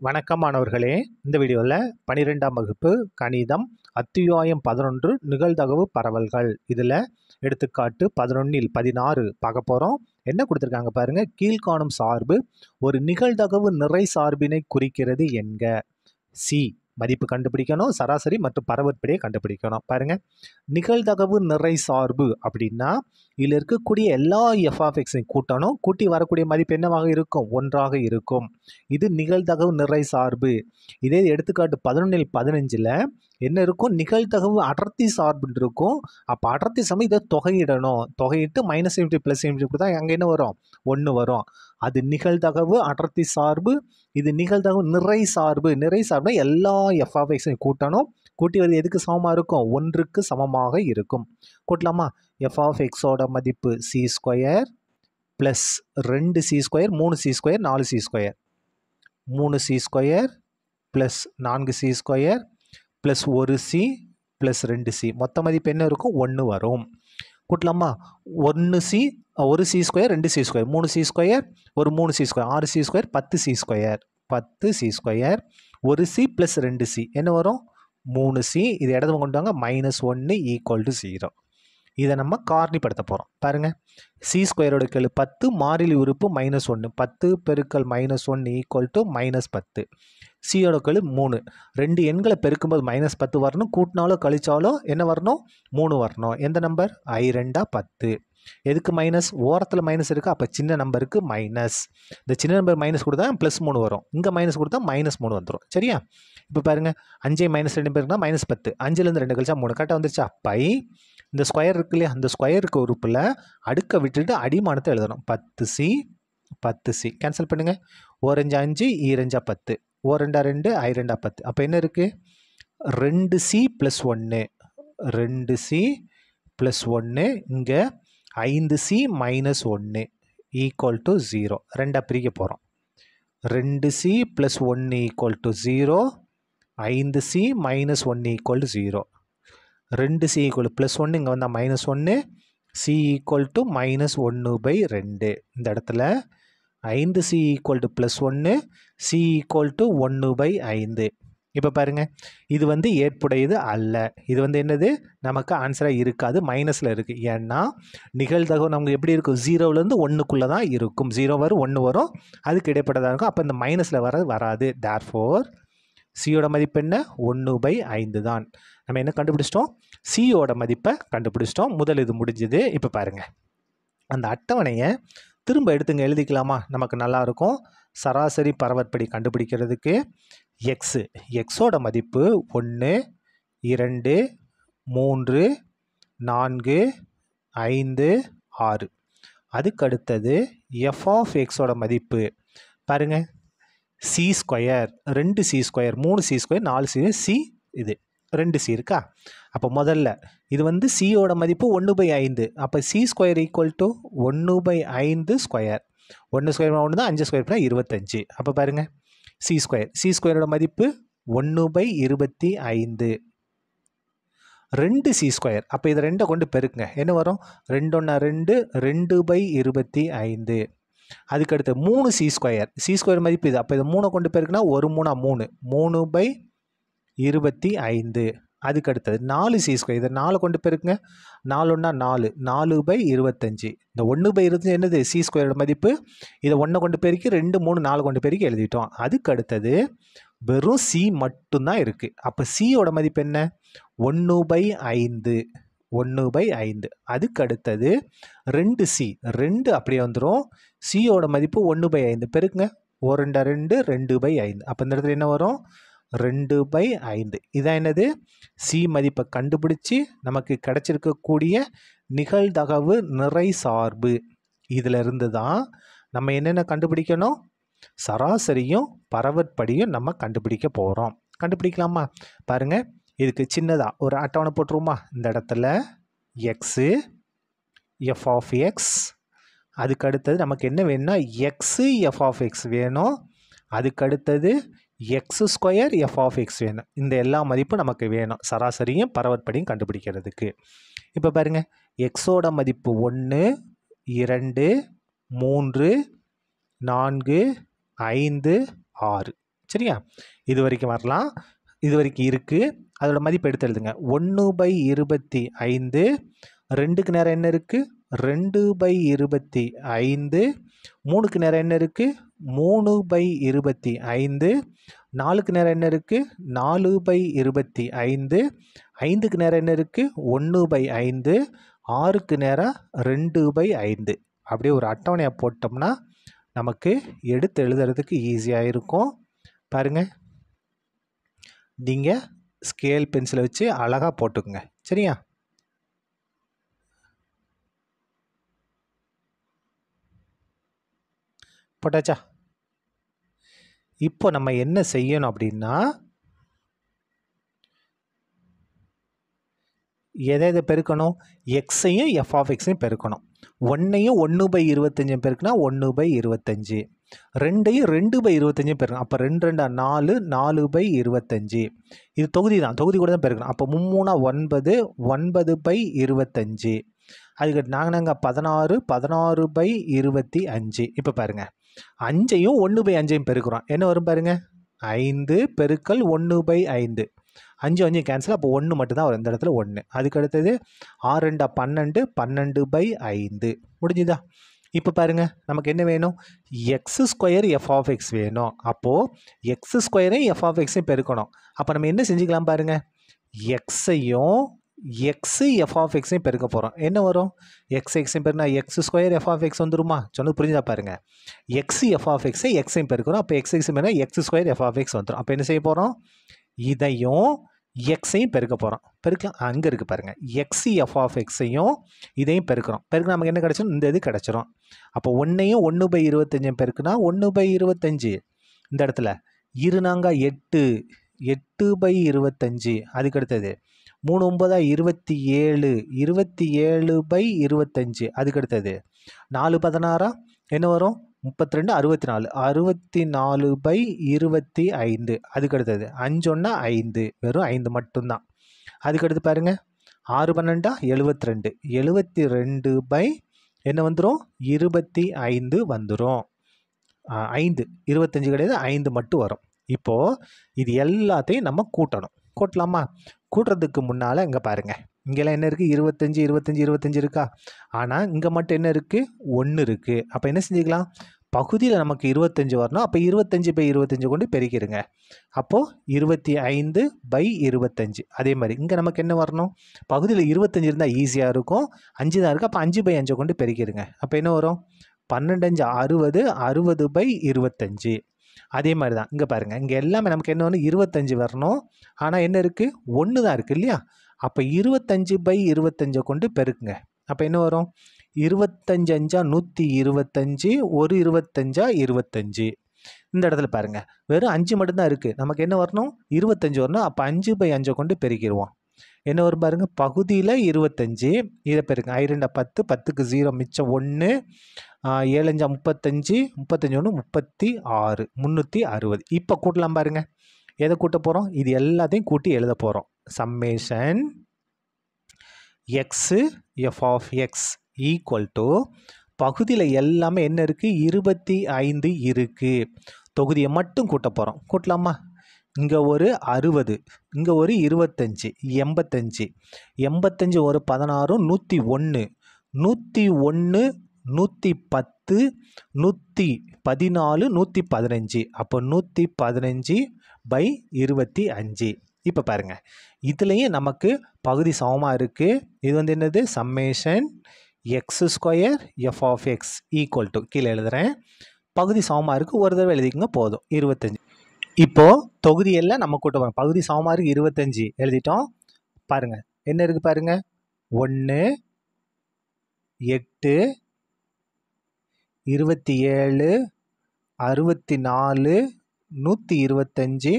வணக்கம் மாணவர்களே. இந்த வீடியோவில் பனிரெண்டாம் வகுப்பு கணிதம் அத்தியாயம் பதினொன்று நிகழ்தகவு பரவல்கள். இதில் எடுத்துக்காட்டு பதினொன்னில் பதினாறு பார்க்க போகிறோம் என்ன கொடுத்துருக்காங்க பாருங்கள் கீழ்காணும் சார்பு ஒரு நிகழ்தகவு நிறை சார்பினை குறிக்கிறது என்க. சி. மதிப்பு கண்டுபிடிக்கணும் சராசரி மற்றும் பரவற்படியை கண்டுபிடிக்கணும். பாருங்கள் நிகழ்தகவு நிறை சார்பு அப்படின்னா இதில் இருக்கக்கூடிய எல்லா எஃப்ஆஃப்எக்ஸையும் கூட்டணும். கூட்டி வரக்கூடிய மதிப்பு என்னவாக இருக்கும்? ஒன்றாக இருக்கும். இது நிகழ்தகவு நிறை சார்பு. இதே எடுத்துக்காட்டு பதினொன்றில் பதினஞ்சில் என்ன இருக்கும்? நிகழ்தகவு அடர்த்தி சார்புன்னு இருக்கும். அப்போ அடர்த்தி சமயம் இதை தொகையிடணும். தொகையிட்டு மைனஸ் இன்ஃபிட்டி ப்ளஸ் இன்ஃபிட்டி தான் அங்கே என்ன வரும்? ஒன்று வரும். அது நிகழ்தகவு அடர்த்தி சார்பு இது நிகழ்தகவு நிறை சார்பு. நிறை சார்புனா எல்லா எஃப்ஆஃப்எக்ஸையும் கூட்டணும். கூட்டி வருது எதுக்கு சமமாக இருக்கும்? ஒன்றுக்கு சமமாக இருக்கும். கூட்டலாமா? எஃப் மதிப்பு சி ஸ்கொயர் ப்ளஸ் ரெண்டு சி ஸ்கொயர் மூணு சி ஸ்கொயர் நாலு சி ஸ்கொயர் மூணு சி ஸ்கொயர் ப்ளஸ் நான்கு சி ஸ்கொயர் ப்ளஸ் ஒரு சி ப்ளஸ் ரெண்டு சி மொத்த மதிப்பு என்ன இருக்கும்? ஒன்று வரும். கூட்டலாமா? ஒன்று சி ஒரு சி ஸ்கொயர் ரெண்டு சி ஸ்கொயர் மூணு சி ஸ்கொயர் ஒரு மூணு சி ஸ்கொயர் ஆறு சி ஸ்கொயர் பத்து சி ஸ்கொயர் பத்து சி ஸ்கொயர் ஒரு சி ப்ளஸ் ரெண்டு சி என்ன வரும்? மூணு சி இது இடத்துல கொண்டு வாங்க. மைனஸ் ஒன்று ஈக்குவல் டு ஜீரோ இதை நம்ம காரணிப்படுத்த போகிறோம் பாருங்கள் சி ஸ்கொயரோட கெழு பத்து மாறிலி உறுப்பு மைனஸ் ஒன்று பத்து பெருக்கல் மைனஸ் ஒன்று ஈக்குவல் டு மைனஸ் பத்து. சியோட கழு மூணு. ரெண்டு எண்களை பெருக்கும்போது மைனஸ் பத்து வரணும். கூட்டினாலோ கழிச்சாலோ என்ன வரணும்? மூணு வரணும். எந்த நம்பர் ஐ ரெண்டா பத்து. எதுக்கு மைனஸ் ஓரத்தில் மைனஸ் இருக்குது அப்போ சின்ன நம்பருக்கு மைனஸ் இந்த சின்ன நம்பர் மைனஸ் கொடுத்தா ப்ளஸ் மூணு வரும். இங்கே மைனஸ் கொடுத்தா மைனஸ் மூணு வந்துடும் சரியா? இப்போ பாருங்கள் அஞ்சே மைனஸ் ரெண்டு பேருக்குனா மைனஸ் பத்து. அஞ்சுலேருந்து ரெண்டு கழிச்சா மூணு. கரெக்டாக வந்துருச்சா? பை. இந்த ஸ்கொயர் இருக்கு இல்லையா? அந்த ஸ்கொயருக்கு உறுப்பில் அடுக்க விட்டுட்டு அடிமானத்தை எழுதணும். பத்து சி பத்து சி கேன்சல் பண்ணுங்கள் ஓரஞ்சு அஞ்சு ஈரஞ்சா பத்து. ஓ ரெண்டா ரெண்டு ஐ ரெண்டா பத்து. அப்போ என்ன இருக்குது ரெண்டு சி ப்ளஸ் ஒன்று ரெண்டு சி ப்ளஸ் ஒன்று இங்கே ஐந்து சி மைனஸ் ஒன்று ஈக்குவல் டு ஜீரோ ரெண்டாக பிரிக்க போகிறோம் ரெண்டு சி ப்ளஸ் ஒன்று ஈக்குவல் டு ஜீரோ ஐந்து சி மைனஸ் ஒன்று ஈக்குவல் டு ஜீரோ ரெண்டு சி ஈக்குவல் ப்ளஸ் ஒன்று இங்கே வந்தால் மைனஸ் ஒன்று சி ஈக்குவல் டு மைனஸ் ஒன்று பை ரெண்டு. இந்த இடத்துல ஐந்து சி ஈக்குவல் டு ப்ளஸ் ஒன்று சி ஈக்குவல் டு ஒன்று பை ஐந்து. இப்போ பாருங்கள் இது வந்து ஏற்புடையது அல்ல. இது வந்து என்னது? நமக்கு ஆன்சராக இருக்காது மைனஸில் இருக்குது ஏன்னா நிகழ்தகவு நமக்கு எப்படி இருக்கும்? ஜீரோவிலேருந்து ஒன்றுக்குள்ளே தான் இருக்கும். ஜீரோ வரும் ஒன்று வரும். அதுக்கு இடைப்பட்டதாக இருக்கும். அப்போ இந்த மைனஸில் வர வராது. தேர் ஃபோர் சியோட மதிப்பு என்ன? ஒன்று பை ஐந்து தான். நம்ம என்ன கண்டுபிடிச்சிட்டோம்? சியோட மதிப்பை கண்டுபிடிச்சிட்டோம். முதல் இது முடிஞ்சது. இப்போ பாருங்கள் அந்த அட்டவணையை திரும்ப எடுத்துங்க எழுதிக்கலாமா? நமக்கு நல்லாயிருக்கும். சராசரி பரவற்படி கண்டுபிடிக்கிறதுக்கு எக்ஸு எக்ஸோட மதிப்பு ஒன்று இரண்டு மூன்று நான்கு ஐந்து ஆறு. அதுக்கு அடுத்தது எஃப் ஆஃப் எக்ஸோட மதிப்பு. பாருங்கள் சி ஸ்கொயர் ரெண்டு சி ஸ்கொயர் மூணு சி ஸ்கொயர் நாலு சி சி இது. ரெண்டு சி இருக்கா? அப்போ முதல்ல இது வந்து சியோட மதிப்பு ஒன்று பை ஐந்து. அப்போ சி ஸ்கொயர் ஈக்குவல் டு ஒன்று பை ஐந்து ஸ்கொயர் ஒன்று ஸ்கொயர் ஒன்று தான் அஞ்சு ஸ்கொயர் பண்ணால் இருபத்தஞ்சு. அப்போ பாருங்கள் சி ஸ்கொயர் சி ஸ்கொயரோட மதிப்பு ஒன்று பை இருபத்தி ஐந்து. ரெண்டு சி ஸ்கொயர் அப்போ இதை ரெண்டை கொண்டு பெருக்குங்க. என்ன வரும்? ரெண்டு ஒன்றா ரெண்டு ரெண்டு பை இருபத்தி ஐந்து. அதுக்கடுத்து மூணு சி ஸ்கொயர் சி ஸ்கொயர் மதிப்பு இது. அப்போ இதை மூணை கொண்டு பெருக்குனா ஒரு மூணா மூணு. மூணு பை இருபத்தி ஐந்து. அதுக்கு அடுத்தது நாலு சி ஸ்கொயர் இதை நாலு கொண்டு பெருக்குங்க நாலு ஒன்றா நாலு. நாலு பை இருபத்தஞ்சி. இந்த ஒன்று பை இருபத்தஞ்சி என்னது? சி ஸ்கொயரோட மதிப்பு. இதை ஒன்றை கொண்டு பெருக்கி ரெண்டு மூணு நாலு கொண்டு பெருக்கி எழுதிட்டோம். அதுக்கு அடுத்தது வெறும் சி மட்டும்தான் இருக்குது அப்போ சியோட மதிப்பு என்ன? ஒன்று பை ஐந்து. ஒன்று பை ஐந்து. அதுக்கு அடுத்தது ரெண்டு சி ரெண்டு அப்படியே வந்துடும் சியோட மதிப்பு ஒன்று பை ஐந்து. பெருக்குங்க ஒரு ரெண்டு ரெண்டு ரெண்டு பை ஐந்து. அப்போ இந்த இடத்துல என்ன வரும்? ரெண்டு பை ஐந்து. இதான் என்னது சி மதிப்பை கண்டுபிடிச்சி நமக்கு கிடச்சிருக்கக்கூடிய நிகழ்தகவு நிறை சார்பு. இதிலிருந்து தான் நம்ம என்னென்ன கண்டுபிடிக்கணும்? சராசரியும் பரவற்படியும் நம்ம கண்டுபிடிக்க போகிறோம் கண்டுபிடிக்கலாமா? பாருங்கள் இதுக்கு சின்னதாக ஒரு அட்டவணை போட்டுருவோமா? இந்த இடத்துல எக்ஸு எஃப் ஆஃப் எக்ஸ் அதுக்கு அடுத்தது நமக்கு என்ன வேணும்னா எக்ஸு எஃப் ஆஃப் எக்ஸ் வேணும். அதுக்கு அடுத்தது X square F of X வேணும் இந்த எல்லா மதிப்பும் நமக்கு வேணும். சராசரியும் பரவற்படியும் கண்டுபிடிக்கிறதுக்கு. இப்போ பாருங்கள் எக்ஸோட மதிப்பு ஒன்று இரண்டு மூன்று நான்கு ஐந்து ஆறு. சரியா? இது வரைக்கும் வரலாம். இது வரைக்கும் இருக்குது அதோட மதிப்பு எடுத்து எழுதுங்க. ஒன்று பை இருபத்தி ஐந்து ரெண்டுக்கு நேரம் என்ன இருக்குது ரெண்டு பை இருபத்தி ஐந்து மூணுக்கு நேரம் என்ன இருக்குது மூணு பை இருபத்தி ஐந்து. நாலுக்கு நேரம் என்ன இருக்குது நாலு பை இருபத்தி ஐந்து. ஐந்துக்கு நேரம் என்ன இருக்குது ஒன்று பை ஐந்து. ஆறுக்கு நேரம் ரெண்டு பை ஐந்து. அப்படியே ஒரு அட்டவணையை போட்டோம்னா நமக்கு எடுத்து எழுதுறதுக்கு ஈஸியாக இருக்கும். பாருங்கள் நீங்கள் ஸ்கேல் பென்சிலை வச்சு அழகாக போட்டுக்குங்க. சரியா? போட்டாச்சா? இப்போ நம்ம என்ன செய்யணும் அப்படின்னா எதை எதை பெருக்கணும்? எக்ஸையும் எஃப் ஆஃப் எக்ஸையும் பெருக்கணும். ஒன்றையும் ஒன்று பை இருபத்தஞ்சும் பெருக்குனா ஒன்று பை இருபத்தஞ்சி. ரெண்டையும் ரெண்டு பை இருபத்தஞ்சும் பெருக்கணும். அப்போ ரெண்டு ரெண்டா நாலு நாலு பை இருபத்தஞ்சி. இது தொகுதி தான். தொகுதி கூட தான் பெருக்கணும். அப்போ மும்மூணா ஒன்பது ஒன்பது பை இருபத்தஞ்சி. அதுக்கு நாங்கள் நாங்கள் பதினாறு பதினாறு பை இருபத்தி அஞ்சு. இப்போ பாருங்கள் அஞ்சையும் ஒன்று பை அஞ்சையும் பெருக்கிறோம். என்ன வரும் பாருங்கள் ஐந்து பெருக்கல் ஒன்று பை ஐந்து. அஞ்சு அஞ்சு கேன்சல் அப்போ ஒன்று மட்டும்தான் வரும். இந்த இடத்துல ஒன்று அதுக்கு அடுத்தது ஆறு ரெண்டா பன்னெண்டு பன்னெண்டு பை ஐந்து. முடிஞ்சுதா? இப்போ பாருங்கள் நமக்கு என்ன வேணும்? X square F of X வேணும். அப்போது எக்ஸ் ஸ்கொயரையும் எஃப் ஆஃப் எக்ஸையும் பெருக்கணும். அப்போ நம்ம என்ன செஞ்சுக்கலாம் பாருங்கள் எக்ஸையும் எக்ஸு எஃப் ஆஃப் எக்ஸையும் பெருக்க போகிறோம் என்ன வரும்? எக்ஸ் எக்ஸையும் பெருனா X square F of X வந்துருமா? சொன்னது புரிஞ்சா பாருங்கள் எக்ஸ் எஃப் ஆஃப் எக்ஸை எக்ஸையும் பெருக்கிறோம். அப்போ X X பெருனா X square F of X வந்துடும் அப்போ என்ன செய்ய போகிறோம் இதையும் எக்ஸையும் பெருக்க போகிறோம் பெருக்கலாம். அங்கே இருக்குது பாருங்கள் எக்ஸ் எஃப் ஆஃப் எக்ஸையும் இதையும் பெருக்கிறோம். பெருக்க நமக்கு என்ன கிடச்சிடும் இந்த இது கிடச்சிரும். அப்போ ஒன்றையும் ஒன்று பை இருபத்தஞ்சும் பெருக்குனா ஒன்று பை இருபத்தஞ்சு. இந்த இடத்துல. இருநாங்க எட்டு. எட்டு பை இருபத்தஞ்சு. அதுக்கடுத்தது மூணு ஒம்பதா இருபத்தி ஏழு இருபத்தி ஏழு பை இருபத்தஞ்சு. அதுக்கு அடுத்தது நாலு பதினாறா? என்ன வரும்? முப்பத்தி ரெண்டு அறுபத்தி நாலு அறுபத்தி நாலு பை இருபத்தி ஐந்து அதுக்கு அடுத்தது அஞ்சொன்னா ஐந்து. வெறும் ஐந்து மட்டும்தான். அதுக்கு அடுத்து ஆறு பன்னெண்டா? எழுபத்தி ரெண்டு எழுபத்தி ரெண்டு பை என்ன வந்துடும் இருபத்தி ஐந்து வந்துடும் ஐந்து. இருபத்தஞ்சு கிடையாது ஐந்து மட்டும் வரும். இப்போது இது எல்லாத்தையும் நம்ம கூட்டணும். கூட்டலாமா கூட்டுறதுக்கு முன்னால் இங்கே பாருங்கள் இங்கெல்லாம் என்ன இருக்குது இருபத்தஞ்சி இருபத்தஞ்சி இருபத்தஞ்சி இருக்கா? ஆனால் இங்கே மட்டும் என்ன இருக்குது ஒன்று இருக்குது அப்போ என்ன செஞ்சுக்கலாம்? பகுதியில் நமக்கு இருபத்தஞ்சி வரணும். அப்போ இருபத்தஞ்சி பை இருபத்தஞ்சி கொண்டு பெருக்கிடுங்க அப்போது இருபத்தி ஐந்து பை இருபத்தஞ்சி. அதே மாதிரி இங்கே நமக்கு என்ன வரணும்? பகுதியில் இருபத்தஞ்சி இருந்தால் ஈஸியாக இருக்கும். அஞ்சு தான் இருக்குது அப்போ அஞ்சு பை அஞ்சை கொண்டு பெருக்கிடுங்க அப்போ என்ன வரும்? பன்னெண்டு அஞ்சு அறுபது அறுபது பை இருபத்தஞ்சி. அதே மாதிரி தான். இங்கே பாருங்கள் இங்கே எல்லாமே நமக்கு என்ன ஒன்று இருபத்தஞ்சி வரணும். ஆனால் என்ன இருக்குது ஒன்று தான் இருக்குது இல்லையா? அப்போ இருபத்தஞ்சு பை இருபத்தஞ்சை கொண்டு பெருக்குங்க. அப்போ என்ன வரும்? இருபத்தஞ்சு அஞ்சா நூற்றி இருபத்தஞ்சி ஒரு இருபத்தஞ்சா இருபத்தஞ்சி. இந்த இடத்துல பாருங்கள் வெறும் அஞ்சு மட்டும்தான் இருக்குது நமக்கு என்ன வரணும்? இருபத்தஞ்சு வரணும். அப்போ அஞ்சு பை அஞ்சை கொண்டு பெருக்கிடுவோம். என்ன வரும் பாருங்கள் பகுதியில் இருபத்தஞ்சி. இதை பெருங்க ஐரெண்டை பத்து பத்துக்கு ஜீரோ மிச்சம் ஒன்று ஏழஞ்சா முப்பத்தஞ்சு முப்பத்தஞ்சு ஒன்று முப்பத்தி ஆறு முந்நூற்றி அறுபது. இப்போ கூட்டலாம் பாருங்கள் எதை கூட்ட போகிறோம் இது எல்லாத்தையும் கூட்டி எழுத போகிறோம் summation X F of X equal to பகுதியில் எல்லாமே என்ன இருக்குது இருபத்தி ஐந்து இருக்குது தொகுதியை மட்டும் கூட்ட போகிறோம் கூட்டலாமா? இங்கே ஒரு அறுபது இங்கே ஒரு இருபத்தஞ்சி எண்பத்தஞ்சு. எண்பத்தஞ்சு ஒரு பதினாறும் நூற்றி ஒன்று நூற்றி ஒன்று நூற்றி பத்து நூற்றி பதினாலு நூற்றி பதினஞ்சு. அப்போ நூற்றி பதினஞ்சு பை இருபத்தி அஞ்சு. இப்போ பாருங்கள் இதுலேயும் நமக்கு பகுதி சமமாக இருக்குது இது வந்து என்னது? Summation X square F of X equal to கீழே எழுதுகிறேன் பகுதி சமமாக இருக்குது ஒரு தடவை எழுதிக்கங்க போதும். இருபத்தஞ்சி. இப்போது தொகுதியெல்லாம் நம்ம கூட்ட பகுதி சமமாக இருக்குது இருபத்தஞ்சி. எழுதிட்டோம். பாருங்கள் என்ன இருக்குது பாருங்கள் ஒன்று எட்டு இருபத்தி ஏழு அறுபத்தி நாலு நூற்றி இருபத்தஞ்சி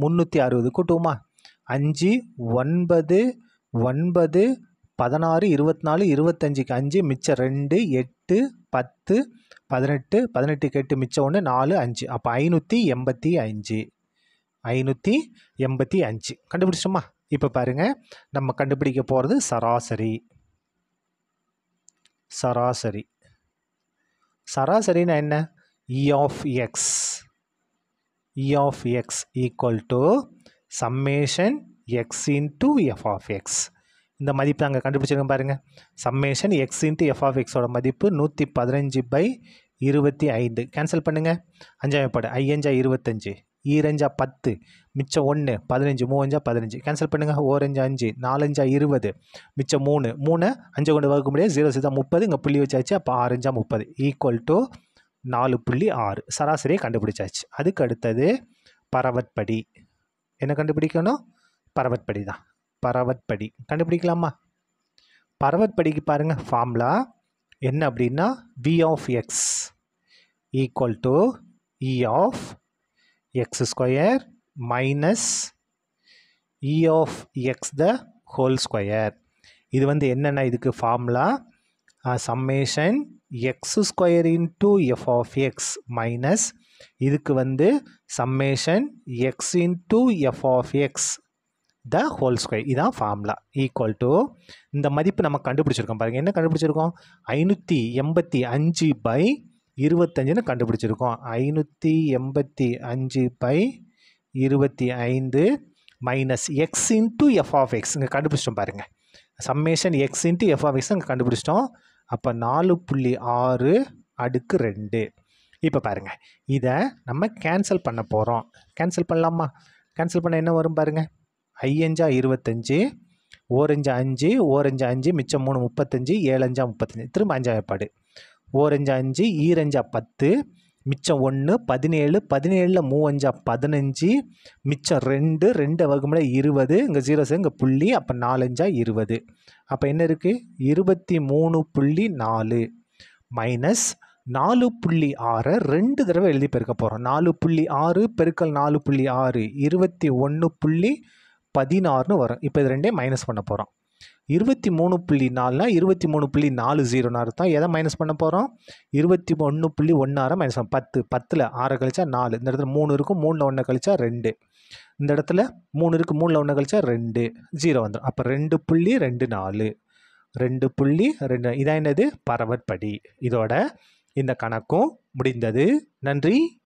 முந்நூற்றி அறுபது. கூட்டுவோமா? அஞ்சு ஒன்பது ஒன்பது பதினாறு இருபத்தி நாலு இருபத்தஞ்சிக்கு அஞ்சு மிச்சம் ரெண்டு எட்டு பத்து பதினெட்டு பதினெட்டுக்கு எட்டு மிச்சம் ஒன்று நாலு அஞ்சு. அப்போ ஐநூற்றி எண்பத்தி அஞ்சு ஐநூற்றி எண்பத்தி அஞ்சு கண்டுபிடிச்சோமா இப்போ பாருங்கள் நம்ம கண்டுபிடிக்க போகிறது சராசரி. சராசரி. சராசரினா என்ன? E of X E of X equal to summation X into F of X இந்த மதிப்பு அங்கே கண்டுபிடிச்சிருக்கோம் பாருங்கள் summation X into F of எக்ஸோட மதிப்பு நூற்றி பதினஞ்சு பை இருபத்தி ஐந்து. கேன்சல் பண்ணுங்கள் அஞ்சாவது ஐயஞ்சா இருபத்தஞ்சு. ஈரஞ்சா பத்து மிச்சம் ஒன்று பதினஞ்சு மூவஞ்சா பதினஞ்சு. கேன்சல் பண்ணுங்கள் ஓரஞ்சா அஞ்சு நாலஞ்சா இருபது மிச்சம் மூணு. மூணு அஞ்சு கொண்டு வகுக்க முடியாது. ஜீரோ சிதா முப்பது. இங்கே புள்ளி வச்சாச்சு. அப்போ ஆரஞ்சா முப்பது. ஈக்குவல் டு நாலு புள்ளி ஆறு. சராசரியை கண்டுபிடிச்சாச்சு. அதுக்கு அடுத்தது பரவற்படி. என்ன கண்டுபிடிக்கணும்? பரவற்படி தான். பரவற்படி. கண்டுபிடிக்கலாமா? பரவற்படிக்கு பாருங்கள் ஃபார்முலா என்ன அப்படின்னா V of X equal to E of X square minus E of X the whole square இது வந்து என்னென்ன இதுக்கு formula summation X square into F of X minus இதுக்கு வந்து summation X into F of X the whole square இதான் formula equal to இந்த மதிப்பு நம்ம கண்டுபிடிச்சிருக்கோம் பாருங்கள் என்ன கண்டுபிடிச்சிருக்கோம்? ஐநூற்றி எண்பத்தி அஞ்சு பை இருபத்தஞ்சுன்னு கண்டுபிடிச்சிருக்கோம். ஐநூற்றி எண்பத்தி அஞ்சு பை இருபத்தி ஐந்து minus X into F of X இங்கே கண்டுபிடிச்சிட்டோம் பாருங்கள் summation X into F of X இங்கே கண்டுபிடிச்சிட்டோம். அப்போ நாலு புள்ளி ஆறு அடுக்கு ரெண்டு. இப்போ பாருங்கள் இதை நம்ம கேன்சல் பண்ண போகிறோம் கேன்சல் பண்ணலாமா? கேன்சல் பண்ண என்ன வரும் பாருங்கள் ஐயஞ்சா இருபத்தஞ்சி ஓரஞ்சா அஞ்சு ஓரஞ்சா அஞ்சு மிச்சம் மூணு முப்பத்தஞ்சு ஏழஞ்சா முப்பத்தஞ்சு. திரும்ப அஞ்சா ஏற்பாடு ஓரஞ்சா அஞ்சு ஈரஞ்சா பத்து மிச்சம் ஒன்று பதினேழு பதினேழில் மூவஞ்சா பதினஞ்சு மிச்சம் ரெண்டு ரெண்டு வகுமுறை இருபது இங்கே ஜீரோ இங்கே புள்ளி அப்போ நாலஞ்சா இருபது. அப்போ என்ன இருக்குது இருபத்தி மூணு புள்ளி நாலு மைனஸ் நாலு புள்ளி ஆறை ரெண்டு தடவை எழுதி பெருக்க போகிறோம் நாலு புள்ளி ஆறு பெருக்கல் நாலு புள்ளி ஆறு இருபத்தி ஒன்று புள்ளி பதினாறுன்னு வரும். இப்போ இது ரெண்டே மைனஸ் பண்ண போகிறோம் இருபத்தி மூணு புள்ளி நாலுனா இருபத்தி மூணு புள்ளி நாலு ஜீரோன்னு அர்த்தம். எதை மைனஸ் பண்ண போகிறோம் இருபத்தி ஒன்று புள்ளி ஒன்றாரை மைனஸ் பண்ண பத்து. பத்தில் ஆறை கழிச்சா நாலு. இந்த இடத்துல மூணு இருக்கும். மூணில் ஒன்று கழிச்சா ரெண்டு. இந்த இடத்துல மூணு இருக்குது மூணில் ஒன்று கழிச்சா ரெண்டு. ஜீரோ வந்துடும் அப்போ ரெண்டு புள்ளி ரெண்டு நாலு. ரெண்டு புள்ளி ரெண்டு. இதான் என்னது? பரவற்படி. இதோட இந்த கணக்கும் முடிந்தது. நன்றி.